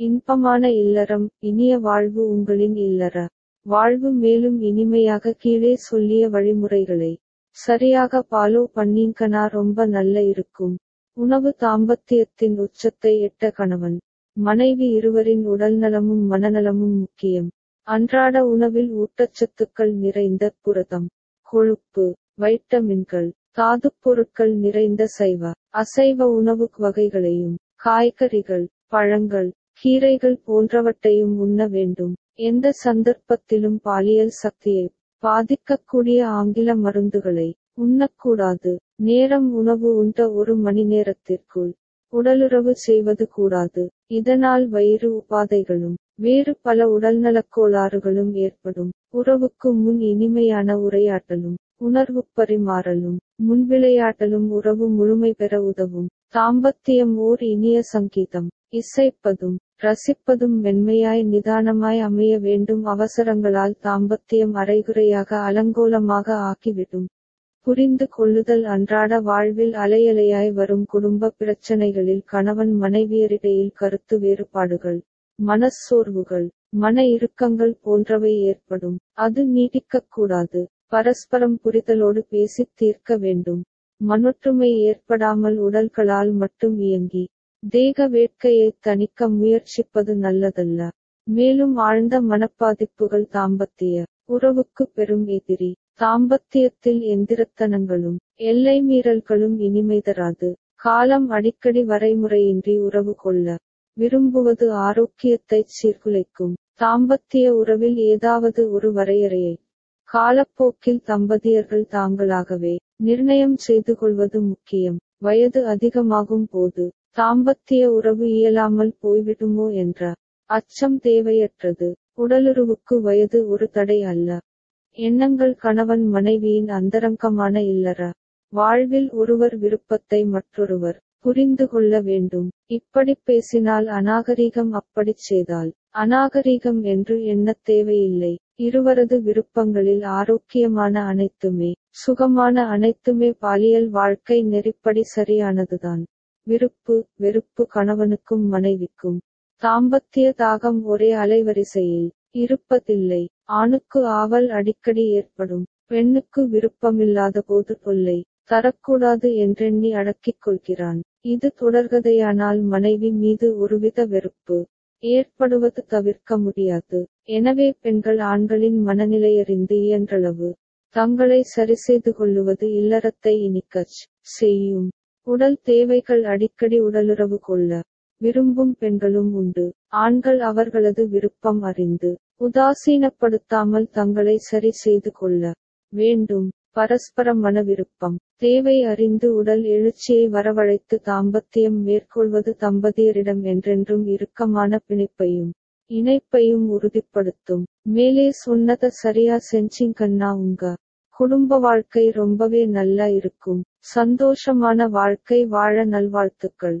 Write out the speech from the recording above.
இன்பமான இல்லறம் இனிய வாழ்வு உங்களின் இல்லற. வாழ்வு மேலும் இனிமையாக கீழே சொல்லிய வழிமுறைகளை. சரியாக பாலோ பண்ணீங்கனா ரொம்ப நல்ல இருக்கும். உணவு தாம்பத்தியத்தின் உச்சத்தை எட்ட கணவன். மனைவி இருவரின் உடல்நலமும் மனநலமும் முக்கியம். அன்றாட உணவில் ஊட்டச்சத்துக்கள் நிறைந்த புரதம். கொழுப்பு வைட்டமின்கள் தாதுப் பொருட்கள் நிறைந்த சைவ அசைவ உணவு வகைகளையும் காய்கறிகள் பழங்கள் கீரைகள் போன்றவற்றையும் உண்ண வேண்டும். எந்த சந்தர்ப்பத்திலும் பாலியல் சக்தியை பாதிக்கக்கூடிய ஆங்கில மருந்துகளை உண்ணக்கூடாது. நேரம் உணவு உண்ட ஒரு மணி நேரத்திற்குள் உடலுறவு செய்வது கூடாது. இதனால் வயிறு உபாதைகளும் வேறு பல உடல்நலக் கோளாறுகளும் ஏற்படும். உறவுக்கு முன் இனிமையான உரையாட்டலும் உணர்வு பரிமாறலும் முன்விளையாட்டலும் உறவு முழுமை பெற உதவும். தாம்பத்தியம் ஓர் இனிய சங்கீதம். இசைப்பதும் ரசிப்பதும் மென்மையாய் நிதானமாய் அமைய வேண்டும் அவசரங்களால் தாம்பத்தியம் அரைகுறையாக அலங்கோலமாக ஆக்கிவிடும். புரிந்து கொள்ளுதல் அன்றாட வாழ்வில் அலையலையாய் வரும் குடும்ப பிரச்சனைகளில் கணவன் மனைவியரிடையில் கருத்து வேறுபாடுகள் மனச்சோர்வுகள் மன இறுக்கங்கள் போன்றவை ஏற்படும். அது நீடிக்கக்கூடாது. பரஸ்பரம் புரிதலோடு பேசித் தீர்க்க வேண்டும். மனொற்றுமை ஏற்படாமல் உடல்களால் மட்டும் இயங்கி தேக வேட்கையை தணிக்க முயற்சிப்பது நல்லதல்ல. மேலும் ஆழ்ந்த மனப்பாதிப்புகள் தாம்பத்திய உறவுக்கு பெரும் எதிரி. தாம்பத்தியத்தில் எந்திரத்தனங்களும் எல்லை மீறல்களும் இனிமை தராது. காலம் அடிக்கடி வரைமுறையின்றி உறவு கொள்ள விரும்புவது ஆரோக்கியத்தைச் சீர்குலைக்கும். தாம்பத்திய உறவில் ஏதாவது ஒரு வரையறையை காலப்போக்கில் தம்பதியர்கள் தாங்களாகவே நிர்ணயம் செய்து கொள்வது முக்கியம். வயது அதிகமாகும் போது தாம்பத்திய உறவு இயலாமல் போய்விடுமோ என்ற அச்சம் தேவையற்றது. உடலுறவுக்கு வயது ஒரு தடை அல்ல. எண்ணங்கள் கணவன் மனைவியின் அந்தரங்கமான இல்லற வாழ்வில் ஒருவர் விருப்பத்தை மற்றொருவர் புரிந்து கொள்ள வேண்டும். இப்படி பேசினால் அநாகரீகம் அப்படிச் செய்தால் அநாகரீகம் என்று எண்ணத் தேவையில்லை. இருவரது விருப்பங்களில் ஆரோக்கியமான அனைத்துமே சுகமான அனைத்துமே பாலியல் வாழ்க்கை நெறிப்படி சரியானதுதான். விருப்பு வெறுப்பு கணவனுக்கும் மனைவிக்கும். தாம்பத்திய தாகம் ஒரே அலைவரிசையில் இருப்பதில்லை. ஆணுக்கு ஆவல் அடிக்கடி ஏற்படும். பெண்ணுக்கு விருப்பமில்லாத போது தொல்லை தரக்கூடாது என்றெண்ணி அடக்கிக் கொள்கிறான். இது தொடர்கதையானால் மனைவி மீது ஒருவித வெறுப்பு. ஏற்படுவது தவிர்க்க முடியாது. எனவே பெண்கள் ஆண்களின் மனநிலையறிந்து இயன்றளவு தங்களை சரிசெய்து கொள்ளுவது இல்லறத்தை இனிக்கச் செய்யும். உடல் தேவைகள் அடிக்கடி உடலுறவு கொள்ள விரும்பும் பெண்களும் உண்டு. ஆண்கள் அவர்களது விருப்பம் அறிந்து உதாசீனப்படுத்தாமல் தங்களை சரி செய்து கொள்ள வேண்டும். பரஸ்பர மன விருப்பம் தேவை அறிந்து உடல் எழுச்சியை வரவழைத்து தாம்பத்தியம் மேற்கொள்வது தம்பதியரிடம் என்றென்றும் இறுக்கமான பிணைப்பையும் இணைப்பையும் உறுதிப்படுத்தும். மேலே சொன்னத சரியா செஞ்சிங்கண்ணா உங்க குடும்ப வாழ்க்கை ரொம்பவே நல்லா இருக்கும். சந்தோஷமான வாழ்க்கை வாழ நல்வாழ்த்துக்கள்.